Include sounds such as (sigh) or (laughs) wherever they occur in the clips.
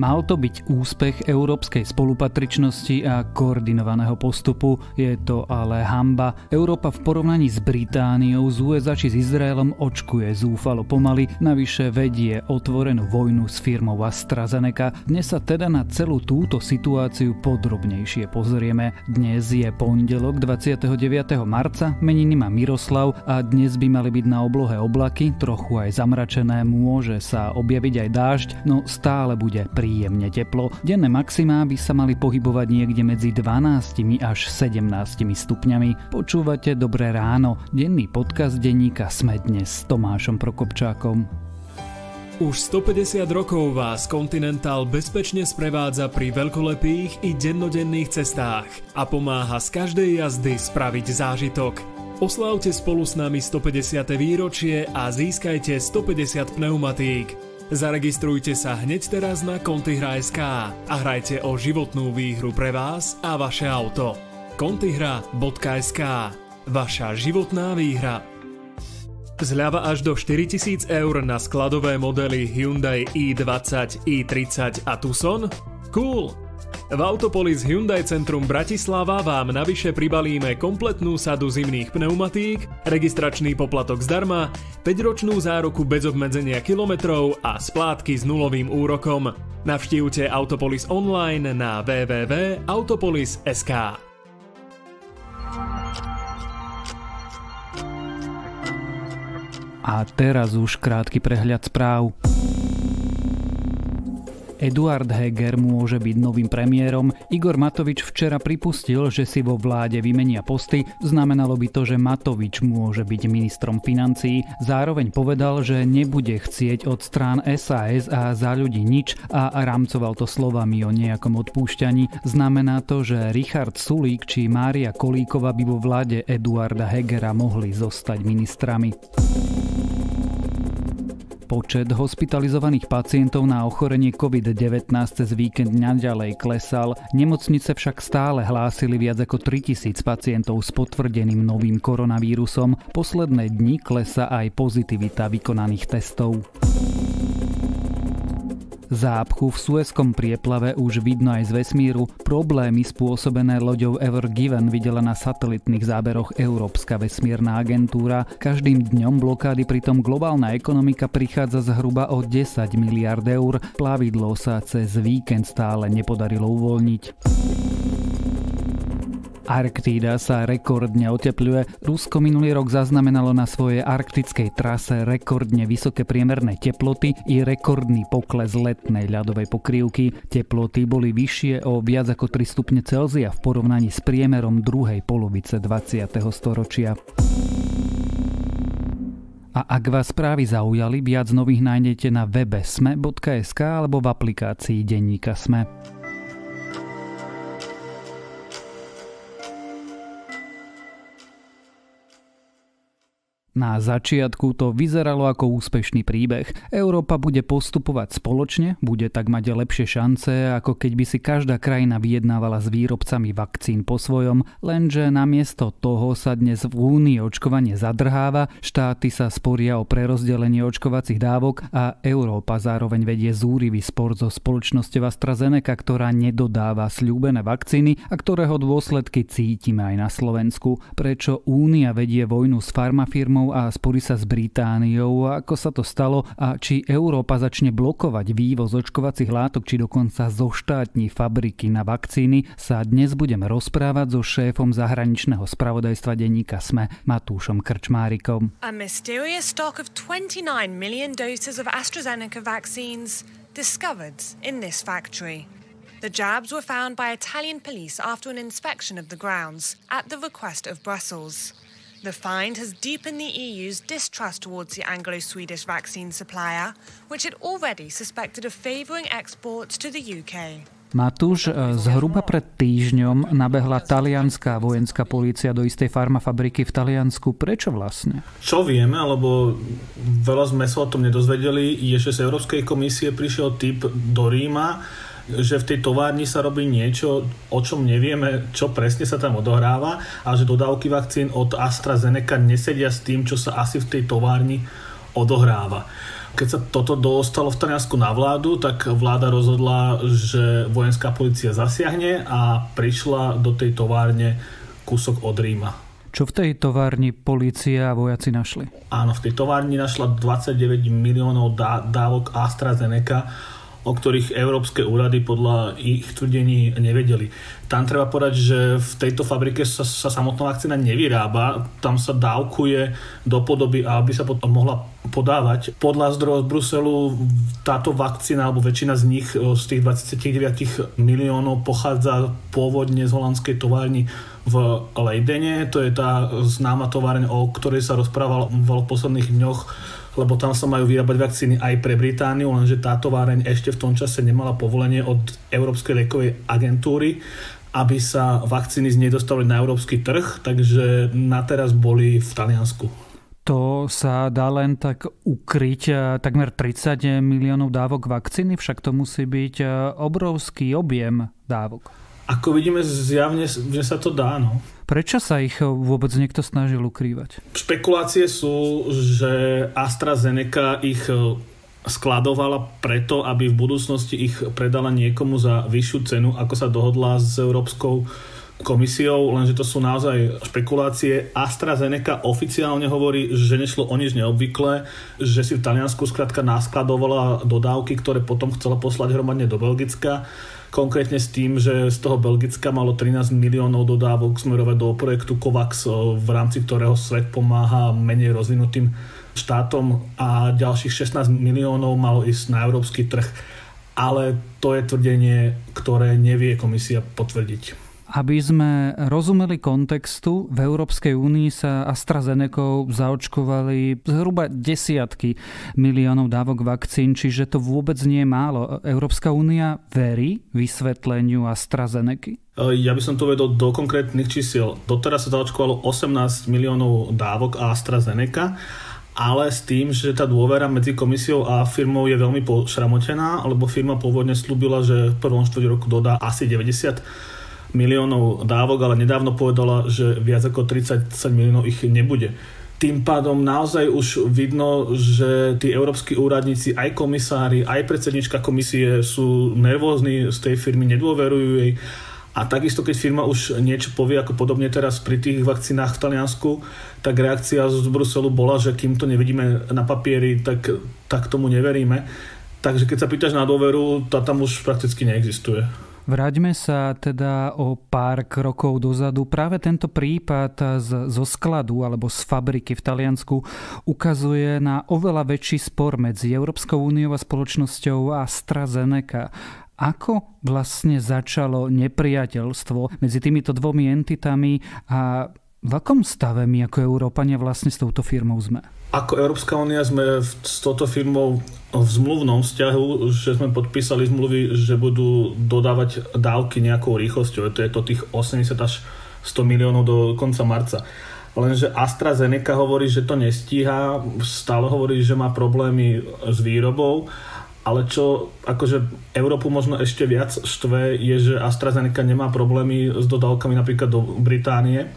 Mal to byť úspech európskej spolupatričnosti a koordinovaného postupu, je to ale hamba. Európa v porovnaní s Britániou, z USA či s Izraelom očkuje zúfalo pomaly, navyše vedie otvorenú vojnu s firmou AstraZeneca. Dnes sa teda na celú túto situáciu podrobnejšie pozrieme. Dnes je pondelok 29. marca, meniny má Miroslav a dnes by mali byť na oblohe oblaky, trochu aj zamračené, môže sa objaviť aj dážď, no stále bude pri príjemne teplo. Denné maximá by sa mali pohybovať niekde medzi 12 až 17 stupňami. Počúvate Dobré ráno, denný podcast denníka Sme dnes s Tomášom Prokopčákom. Už 150 rokov vás Continental bezpečne sprevádza pri veľkolepých i dennodenných cestách a pomáha z každej jazdy spraviť zážitok. Oslávte spolu s nami 150. výročie a získajte 150 pneumatík. Zaregistrujte sa hneď teraz na Contigra.sk a hrajte o životnú výhru pre vás a vaše auto. Contigra.sk Vaša životná výhra. Zľava až do 4000 eur na skladové modely Hyundai i20, i30 a Tucson? Cool! V Autopolis Hyundai Centrum Bratislava vám navyše pribalíme kompletnú sadu zimných pneumatík, registračný poplatok zdarma, 5-ročnú záruku bez obmedzenia kilometrov a splátky s nulovým úrokom. Navštívte Autopolis online na www.autopolis.sk. A teraz už krátky prehľad správ. Eduard Heger môže byť novým premiérom. Igor Matovič včera pripustil, že si vo vláde vymenia posty. Znamenalo by to, že Matovič môže byť ministrom financií. Zároveň povedal, že nebude chcieť od strán SAS a za ľudí nič a rámcoval to slovami o nejakom odpúšťaní. Znamená to, že Richard Sulík či Mária Kolíková by vo vláde Eduarda Hegera mohli zostať ministrami. Počet hospitalizovaných pacientov na ochorenie COVID-19 cez víkend naďalej klesal, nemocnice však stále hlásili viac ako 3000 pacientov s potvrdeným novým koronavírusom. Posledné dni klesa aj pozitivita vykonaných testov. Zápchu v Suezkom prieplave už vidno aj z vesmíru. Problémy spôsobené loďou Ever Given videla na satelitných záberoch Európska vesmírna agentúra. Každým dňom blokády pritom globálna ekonomika prichádza zhruba o 10 miliard eur. Plavidlo sa cez víkend stále nepodarilo uvoľniť. Arktída sa rekordne otepluje. Rusko minulý rok zaznamenalo na svojej arktickej trase rekordne vysoké priemerné teploty i rekordný pokles letnej ľadovej pokrývky. Teploty boli vyššie o viac ako 3 stupne Celzia v porovnaní s priemerom druhej polovice 20. storočia. A ak vás správy zaujali, viac nových nájdete na webe sme.sk alebo v aplikácii Denníka Sme. Na začiatku to vyzeralo ako úspešný príbeh. Európa bude postupovať spoločne, bude tak mať lepšie šance, ako keď by si každá krajina vyjednávala s výrobcami vakcín po svojom, lenže namiesto toho sa dnes v Únii očkovanie zadrháva, štáty sa sporia o prerozdelenie očkovacích dávok a Európa zároveň vedie zúrivý spor so spoločnosťou AstraZeneca, ktorá nedodáva sľúbené vakcíny a ktorého dôsledky cítime aj na Slovensku. Prečo Únia vedie vojnu s farmafirmou a sporí sa s Britániou, ako sa to stalo a či Európa začne blokovať vývoz očkovacích látok, či dokonca zoštátni fabriky na vakcíny, sa dnes budeme rozprávať so šéfom zahraničného spravodajstva denníka SME Matúšom Krčmárikom. A mysterious stock of 29 million doses of AstraZeneca vaccines discovered in this factory. The jabs were found by Italian police after an inspection of the grounds at the request of Brussels. The find has deepened the EU's distrust towards the Anglo Swedish vaccine supplier, which it already suspected of favouring exports to the UK. Matúš, e, zhruba pred týždňom nabehla talianská vojenská polícia do istej farmafabriky v Taliansku. Prečo vlastne? Čo vieme, alebo veľa sme sa o tom nedozvedeli, je, že z Európskej komisie prišiel typ do Ríma, že v tej továrni sa robí niečo, o čom nevieme, čo presne sa tam odohráva a že dodávky vakcín od AstraZeneca nesedia s tým, čo sa asi v tej továrni odohráva. Keď sa toto dostalo v Taliansku na vládu, tak vláda rozhodla, že vojenská policia zasiahne a prišla do tej továrne kúsok od Ríma. Čo v tej továrni policia a vojaci našli? Áno, v tej továrni našla 29 miliónov dá- dávok AstraZeneca, o ktorých európske úrady podľa ich tvrdení nevedeli. Tam treba povedať, že v tejto fabrike sa, sa samotná vakcína nevyrába, tam sa dávkuje do podoby, aby sa potom mohla podávať. Podľa zdrojov z Bruselu táto vakcína, alebo väčšina z nich, z tých 29 miliónov pochádza pôvodne z holandskej továrny v Leidene. To je tá známa továrň, o ktorej sa rozprával v posledných dňoch lebo tam sa majú vyrábať vakcíny aj pre Britániu, lenže tá továreň ešte v tom čase nemala povolenie od Európskej liekovej agentúry, aby sa vakcíny z nej dostali na európsky trh, takže na teraz boli v Taliansku. To sa dá len tak ukryť takmer 30 miliónov dávok vakcíny, však to musí byť e, obrovský objem dávok. Ako vidíme, zjavne, že sa to dá, no. Prečo sa ich vôbec niekto snažil ukrývať? Špekulácie sú, že AstraZeneca ich e, skladovala preto, aby v budúcnosti ich predala niekomu za vyššiu cenu, ako sa dohodla s Európskou komisiou, lenže to sú naozaj špekulácie. AstraZeneca oficiálne hovorí, že nešlo o nič neobvyklé, že si v Taliansku skrátka naskladovala dodávky, ktoré potom chcela poslať hromadne do Belgicka konkrétne s tým, že z toho Belgicka malo 13 miliónov dodávok smerovať do projektu COVAX, v rámci ktorého svet pomáha menej rozvinutým štátom a ďalších 16 miliónov malo ísť na európsky trh. Ale to je tvrdenie, ktoré nevie komisia potvrdiť. Aby sme rozumeli kontextu, v Európskej únii sa AstraZeneca zaočkovali zhruba desiatky miliónov dávok vakcín, čiže to vôbec nie je málo. Európska únia verí vysvetleniu AstraZeneca? Ja by som to vedol do konkrétnych čísiel. Doteraz sa zaočkovalo 18 miliónov dávok AstraZeneca ale s tým, že tá dôvera medzi komisiou a firmou je veľmi pošramotená, lebo firma pôvodne slúbila, že v prvom štvrť roku dodá asi 90 miliónov dávok, ale nedávno povedala, že viac ako 30 miliónov ich nebude. Tým pádom naozaj už vidno, že tí európsky úradníci, aj komisári, aj predsednička komisie sú nervózni z tej firmy, nedôverujú jej. A takisto, keď firma už niečo povie, ako podobne teraz pri tých vakcínách v Taliansku, tak reakcia z Bruselu bola, že kým to nevidíme na papieri, tak, tak tomu neveríme. Takže keď sa pýtaš na dôveru, tá tam už prakticky neexistuje. Vráťme sa teda o pár krokov dozadu. Práve tento prípad z, zo skladu alebo z fabriky v Taliansku ukazuje na oveľa väčší spor medzi Európskou úniou a spoločnosťou AstraZeneca. Ako vlastne začalo nepriateľstvo medzi týmito dvomi entitami a v akom stave my ako Európania vlastne s touto firmou sme? Ako Európska únia sme s touto firmou v zmluvnom vzťahu, že sme podpísali zmluvy, že budú dodávať dávky nejakou rýchlosťou. To je to tých 80 až 100 miliónov do konca marca. Lenže AstraZeneca hovorí, že to nestíha, stále hovorí, že má problémy s výrobou, ale čo akože Európu možno ešte viac štve, je, že AstraZeneca nemá problémy s dodávkami napríklad do Británie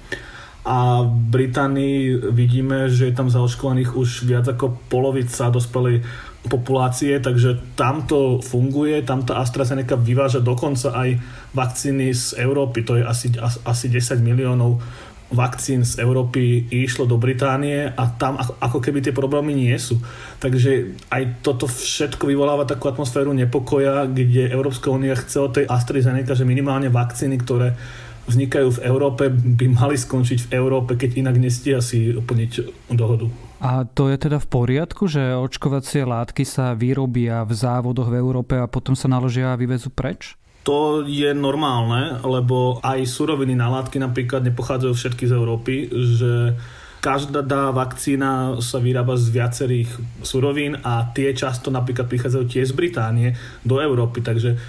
a v Británii vidíme, že je tam zaočkovaných už viac ako polovica dospelej populácie, takže tam to funguje, tam tá AstraZeneca vyváža dokonca aj vakcíny z Európy, to je asi, asi 10 miliónov vakcín z Európy išlo do Británie a tam ako, ako keby tie problémy nie sú. Takže aj toto všetko vyvoláva takú atmosféru nepokoja, kde Európska únia chce od tej AstraZeneca, že minimálne vakcíny, ktoré vznikajú v Európe, by mali skončiť v Európe, keď inak nestia si plniť dohodu. A to je teda v poriadku, že očkovacie látky sa vyrobia v závodoch v Európe a potom sa naložia a vyvezú preč? To je normálne, lebo aj suroviny na látky napríklad nepochádzajú všetky z Európy, že každá vakcína sa vyrába z viacerých surovín a tie často napríklad prichádzajú tiež z Británie do Európy, takže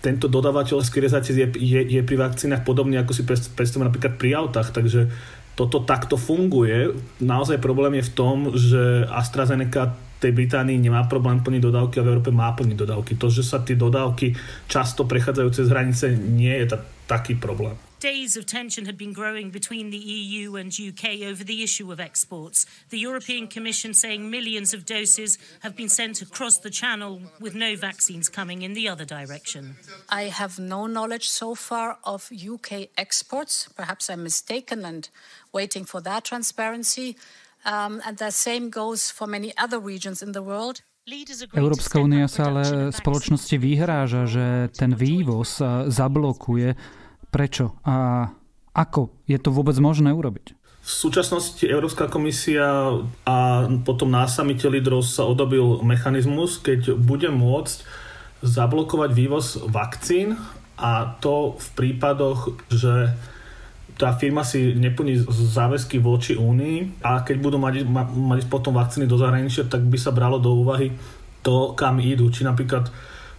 tento dodávateľský rezaciec je, je, je pri vakcínach podobný, ako si predstavíme napríklad pri autách, takže toto takto funguje. Naozaj problém je v tom, že AstraZeneca tej Británii nemá problém plniť dodávky a v Európe má plniť dodávky. To, že sa tie dodávky často prechádzajú cez hranice, nie je ta, taký problém. Days of tension had been growing between the EU and UK over the issue of exports. The European Commission saying millions of doses have been sent across the channel with no vaccines coming in the other direction. I have no knowledge so far of UK exports. Perhaps I'm mistaken and waiting for that transparency. Um, and the same goes for many other regions in the world. Európska únia sa ale spoločnosti vyhráža, že ten vývoz zablokuje Prečo a ako je to vôbec možné urobiť? V súčasnosti Európska komisia a potom na samite lídrov sa odobil mechanizmus, keď bude môcť zablokovať vývoz vakcín a to v prípadoch, že tá firma si neplní záväzky voči Únii a keď budú mať, mať potom vakcíny do zahraničia, tak by sa bralo do úvahy to, kam idú. Či napríklad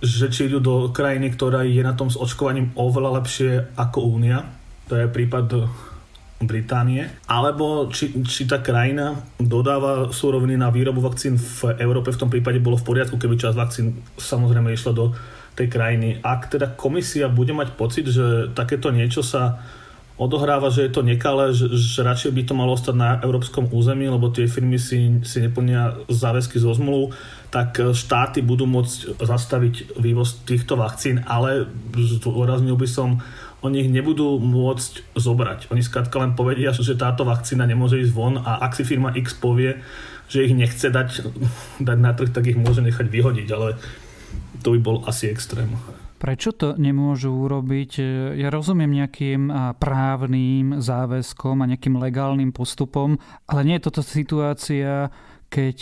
že či idú do krajiny, ktorá je na tom s očkovaním oveľa lepšie ako Únia. To je prípad Británie. Alebo či, či tá krajina dodáva súroviny na výrobu vakcín v Európe. V tom prípade bolo v poriadku, keby časť vakcín samozrejme išla do tej krajiny. Ak teda komisia bude mať pocit, že takéto niečo sa odohráva, že je to nekalé, že, že radšej by to malo ostať na európskom území, lebo tie firmy si, si neplnia záväzky zo zmluv, tak e, štáty budú môcť zastaviť vývoz týchto vakcín, ale zdôraznil by som, oni ich nebudú môcť zobrať. Oni skrátka len povedia, že táto vakcína nemôže ísť von a ak si firma X povie, že ich nechce dať, (laughs) dať na trh, tak ich môže nechať vyhodiť, ale to by bol asi extrém. Prečo to nemôžu urobiť? Ja rozumiem nejakým právnym záväzkom a nejakým legálnym postupom, ale nie je toto situácia, keď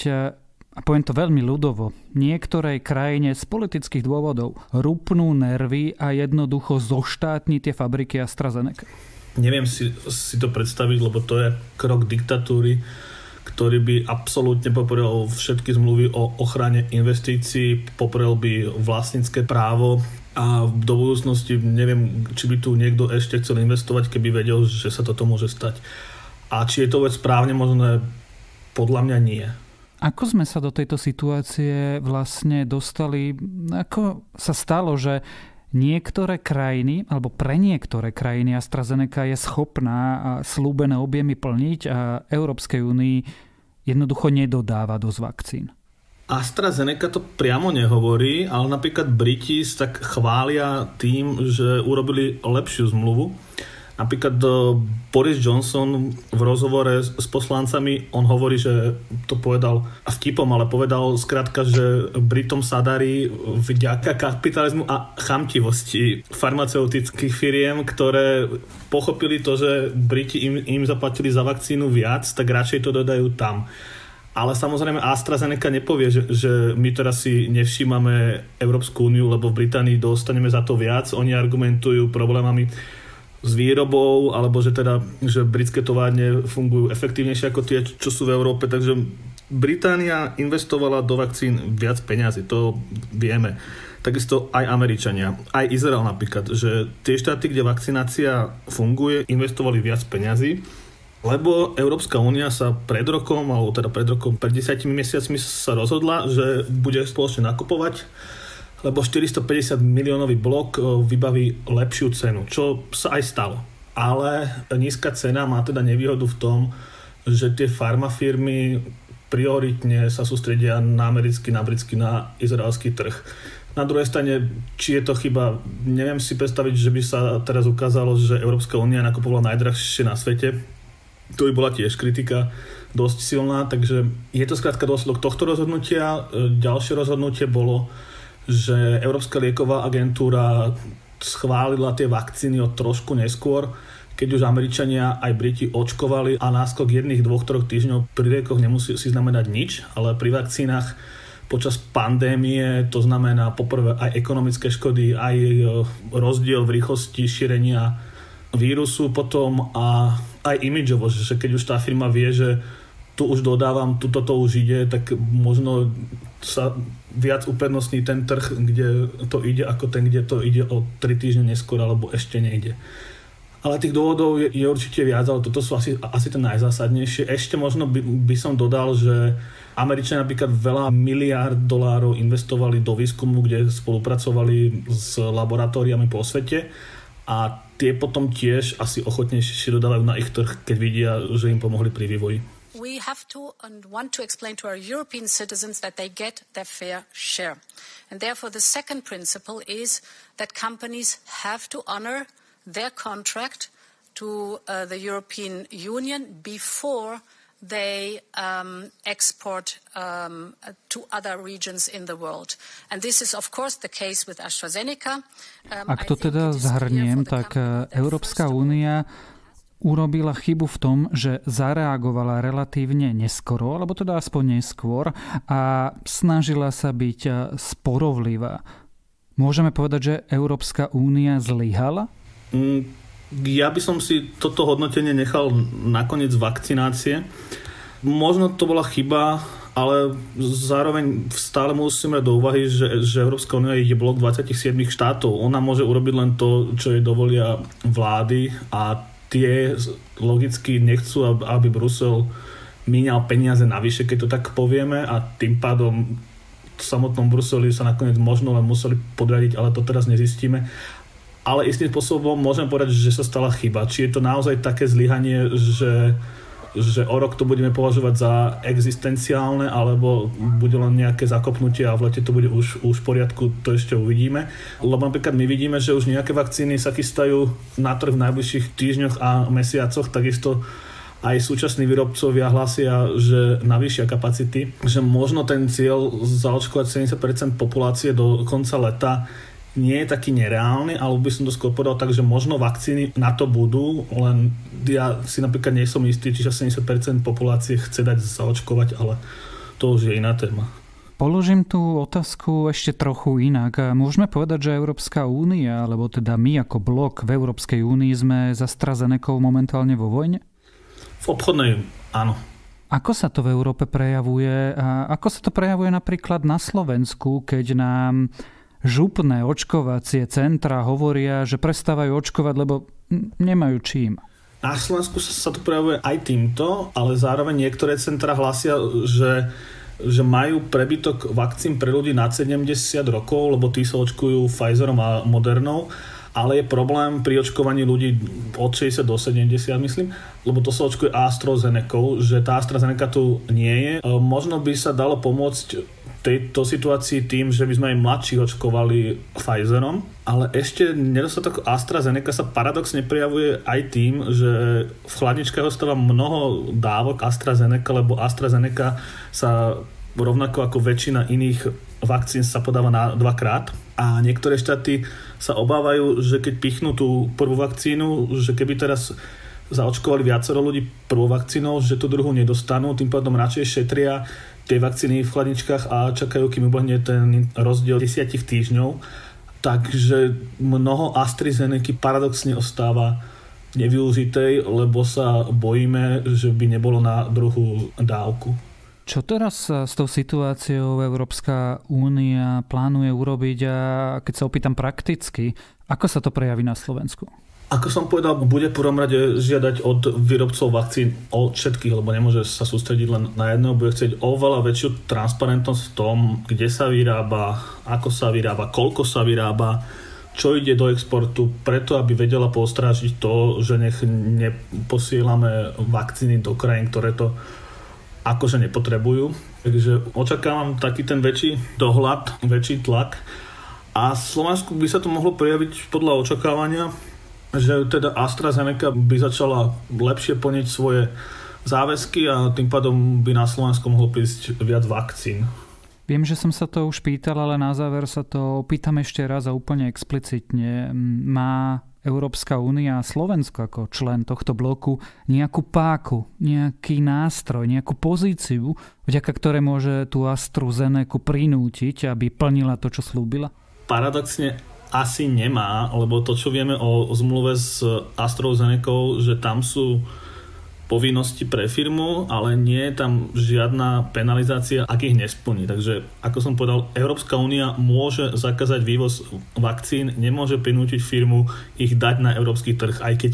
a poviem to veľmi ľudovo, niektorej krajine z politických dôvodov rupnú nervy a jednoducho zoštátni tie fabriky AstraZeneca? Neviem si, si to predstaviť, lebo to je krok diktatúry, ktorý by absolútne poprel všetky zmluvy o ochrane investícií, poprel by vlastnícke právo a do budúcnosti neviem, či by tu niekto ešte chcel investovať, keby vedel, že sa toto môže stať. A či je to vec správne možné, podľa mňa nie. Ako sme sa do tejto situácie vlastne dostali? Ako sa stalo, že niektoré krajiny, alebo pre niektoré krajiny AstraZeneca je schopná slúbené objemy plniť a Európskej únii jednoducho nedodáva dosť vakcín? AstraZeneca to priamo nehovorí, ale napríklad Briti tak chvália tým, že urobili lepšiu zmluvu Napríklad e, Boris Johnson v rozhovore s poslancami, on hovorí, že to povedal vtipom, ale povedal skrátka, že Britom sa darí vďaka kapitalizmu a chamtivosti farmaceutických firiem, ktoré pochopili to, že Briti im, im zaplatili za vakcínu viac, tak radšej to dodajú tam. Ale samozrejme AstraZeneca nepovie, že, že my teraz si nevšímame Európsku úniu, lebo v Británii dostaneme za to viac. Oni argumentujú problémami s výrobou, alebo že teda, že britské továrne fungujú efektívnejšie ako tie, čo sú v Európe, takže Británia investovala do vakcín viac peňazí, to vieme. Takisto aj Američania, aj Izrael napríklad, že tie štáty, kde vakcinácia funguje, investovali viac peňazí, lebo Európska únia sa pred rokom, alebo teda pred rokom, pred desiatimi mesiacmi sa rozhodla, že bude spoločne nakupovať lebo 450 miliónový blok e, vybaví lepšiu cenu, čo sa aj stalo. Ale nízka cena má teda nevýhodu v tom, že tie farmafirmy prioritne sa sústredia na americký, na britský, na izraelský trh. Na druhej strane, či je to chyba, neviem si predstaviť, že by sa teraz ukázalo, že Európska únia nakupovala najdrahšie na svete. To by bola tiež kritika dosť silná, takže je to skrátka dôsledok tohto rozhodnutia. E, ďalšie rozhodnutie bolo, že Európska lieková agentúra schválila tie vakcíny od trošku neskôr, keď už Američania aj Briti očkovali a náskok jedných, dvoch, troch týždňov pri liekoch nemusí si znamenať nič, ale pri vakcínach počas pandémie, to znamená poprvé aj ekonomické škody, aj e, rozdiel v rýchlosti šírenia vírusu potom a aj imidžovo, že keď už tá firma vie, že tu už dodávam, tu toto už ide, tak možno sa viac uprednostní ten trh, kde to ide, ako ten, kde to ide o 3 týždne neskôr, alebo ešte nejde. Ale tých dôvodov je, je určite viac, ale toto sú asi, asi ten najzásadnejšie. Ešte možno by, by som dodal, že Američania napríklad veľa miliárd dolárov investovali do výskumu, kde spolupracovali s laboratóriami po svete a tie potom tiež asi ochotnejšie dodávajú na ich trh, keď vidia, že im pomohli pri vývoji. We have to and want to explain to our European citizens that they get their fair share. And therefore, the second principle is that companies have to honor their contract to uh, the European Union before they um, export um, to other regions in the world. And this is of course the case with AstraZeneca. Um, Ak to teda zhrniem, tak Európska únia urobila chybu v tom, že zareagovala relatívne neskoro, alebo teda aspoň neskôr a snažila sa byť sporovlivá. Môžeme povedať, že Európska únia zlyhala? Mm, ja by som si toto hodnotenie nechal nakoniec vakcinácie. Možno to bola chyba, ale zároveň stále musíme do úvahy, že, že Európska únia je blok 27 štátov. Ona môže urobiť len to, čo jej dovolia vlády a tie logicky nechcú, aby Brusel míňal peniaze navyše, keď to tak povieme a tým pádom v samotnom Bruseli sa nakoniec možno len museli podradiť, ale to teraz nezistíme ale istým spôsobom môžem povedať, že sa stala chyba. Či je to naozaj také zlyhanie, že, že o rok to budeme považovať za existenciálne, alebo bude len nejaké zakopnutie a v lete to bude už, už v poriadku, to ešte uvidíme. Lebo napríklad my vidíme, že už nejaké vakcíny sa chystajú na trh v najbližších týždňoch a mesiacoch, takisto aj súčasní výrobcovia hlasia, že navýšia kapacity, že možno ten cieľ zaočkovať 70% populácie do konca leta nie je taký nereálny, alebo by som to skôr povedal tak, že možno vakcíny na to budú, len ja si napríklad nie som istý, čiže 70% populácie chce dať zaočkovať, ale to už je iná téma. Položím tú otázku ešte trochu inak. Môžeme povedať, že Európska únia, alebo teda my ako blok v Európskej únii sme za AstraZeneca momentálne vo vojne? V obchodnej áno. Ako sa to v Európe prejavuje? A ako sa to prejavuje napríklad na Slovensku, keď nám župné očkovacie centra hovoria, že prestávajú očkovať, lebo nemajú čím. Na Slovensku sa to prejavuje aj týmto, ale zároveň niektoré centra hlasia, že, že majú prebytok vakcín pre ľudí nad 70 rokov, lebo tí sa očkujú Pfizerom a Modernou ale je problém pri očkovaní ľudí od 60 do 70, myslím, lebo to sa očkuje AstraZeneca, že tá AstraZeneca tu nie je. E, možno by sa dalo pomôcť tejto situácii tým, že by sme aj mladších očkovali Pfizerom, ale ešte nedostatok AstraZeneca sa paradoxne prijavuje aj tým, že v chladničkách ostáva mnoho dávok AstraZeneca, lebo AstraZeneca sa rovnako ako väčšina iných vakcín sa podáva na dvakrát. A niektoré štáty sa obávajú, že keď pichnú tú prvú vakcínu, že keby teraz zaočkovali viacero ľudí prvou vakcínou, že tú druhú nedostanú, tým pádom radšej šetria tie vakcíny v chladničkách a čakajú, kým ubehne ten rozdiel 10 týždňov. Takže mnoho AstraZeneca paradoxne ostáva nevyužitej, lebo sa bojíme, že by nebolo na druhú dávku. Čo teraz s tou situáciou Európska únia plánuje urobiť a keď sa opýtam prakticky, ako sa to prejaví na Slovensku? Ako som povedal, bude v prvom rade žiadať od výrobcov vakcín od všetkých, lebo nemôže sa sústrediť len na jedného, bude chcieť oveľa väčšiu transparentnosť v tom, kde sa vyrába, ako sa vyrába, koľko sa vyrába, čo ide do exportu, preto aby vedela postrážiť to, že nech neposielame vakcíny do krajín, ktoré to akože nepotrebujú. Takže očakávam taký ten väčší dohľad, väčší tlak. A Slovensku by sa to mohlo prejaviť podľa očakávania že teda AstraZeneca by začala lepšie plniť svoje záväzky a tým pádom by na Slovensku mohlo prísť viac vakcín. Viem, že som sa to už pýtal, ale na záver sa to opýtam ešte raz a úplne explicitne. Má Európska únia a Slovensko ako člen tohto bloku nejakú páku, nejaký nástroj, nejakú pozíciu, vďaka ktoré môže tú AstraZeneca prinútiť, aby plnila to, čo slúbila? Paradoxne asi nemá, lebo to, čo vieme o zmluve s AstraZeneca, že tam sú povinnosti pre firmu, ale nie je tam žiadna penalizácia, ak ich nesplní. Takže, ako som povedal, Európska únia môže zakázať vývoz vakcín, nemôže prinútiť firmu ich dať na európsky trh, aj keď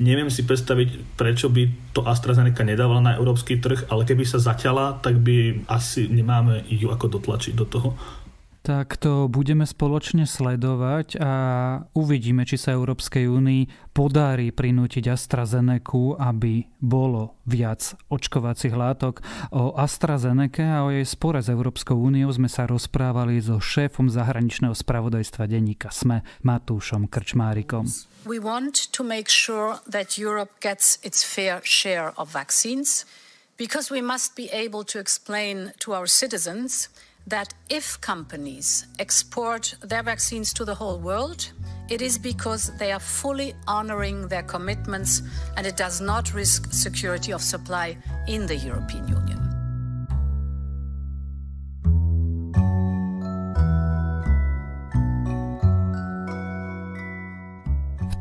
neviem si predstaviť, prečo by to AstraZeneca nedávala na európsky trh, ale keby sa zaťala, tak by asi nemáme ju ako dotlačiť do toho. Tak to budeme spoločne sledovať a uvidíme, či sa Európskej únii podarí prinútiť AstraZeneca, aby bolo viac očkovacích látok. O AstraZeneca a o jej spore s Európskou úniou sme sa rozprávali so šéfom zahraničného spravodajstva denníka SME Matúšom Krčmárikom. We want to make sure that Europe gets its fair share of vaccines because we must be able to explain to our citizens that if companies export their vaccines to the whole world, it is because they are fully honoring their commitments and it does not risk security of supply in the European Union.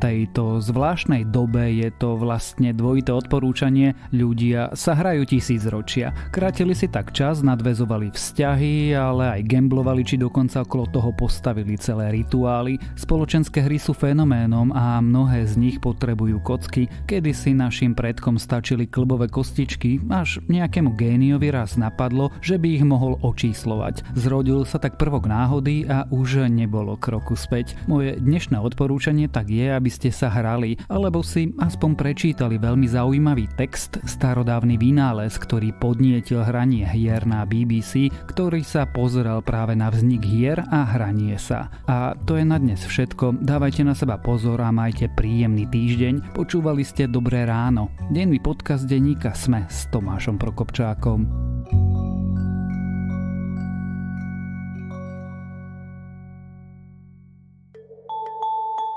Tejto zvláštnej dobe je to vlastne dvojité odporúčanie. Ľudia sa hrajú tisíc ročia. Krátili si tak čas, nadvezovali vzťahy, ale aj gamblovali, či dokonca okolo toho postavili celé rituály. Spoločenské hry sú fenoménom a mnohé z nich potrebujú kocky, kedy si našim predkom stačili klbové kostičky, až nejakému géniovi raz napadlo, že by ich mohol očíslovať. Zrodil sa tak prvok náhody a už nebolo kroku späť. Moje dnešné odporúčanie tak je, aby ste sa hrali, alebo si aspoň prečítali veľmi zaujímavý text, starodávny vynález, ktorý podnietil hranie hier na BBC, ktorý sa pozeral práve na vznik hier a hranie sa. A to je na dnes všetko. Dávajte na seba pozor a majte príjemný týždeň. Počúvali ste Dobré ráno. Denný podcast denníka Sme s Tomášom Prokopčákom.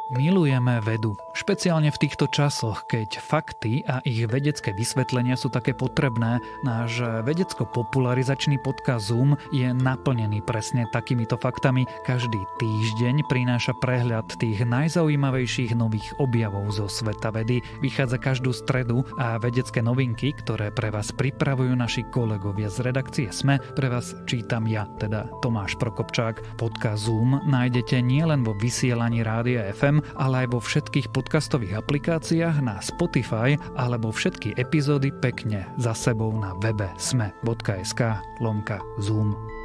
Milujeme vedu, špeciálne v týchto časoch, keď fakty a ich vedecké vysvetlenia sú také potrebné. Náš vedecko-popularizačný podcast Zoom je naplnený presne takýmito faktami. Každý týždeň prináša prehľad tých najzaujímavejších nových objavov zo sveta vedy. Vychádza každú stredu a vedecké novinky, ktoré pre vás pripravujú naši kolegovia z redakcie SME, pre vás čítam ja, teda Tomáš Prokopčák. Podcast Zoom nájdete nielen vo vysielaní Rádia FM, FM, ale aj vo všetkých podcastových aplikáciách na Spotify alebo všetky epizódy pekne za sebou na webe sme.sk lomka Zoom.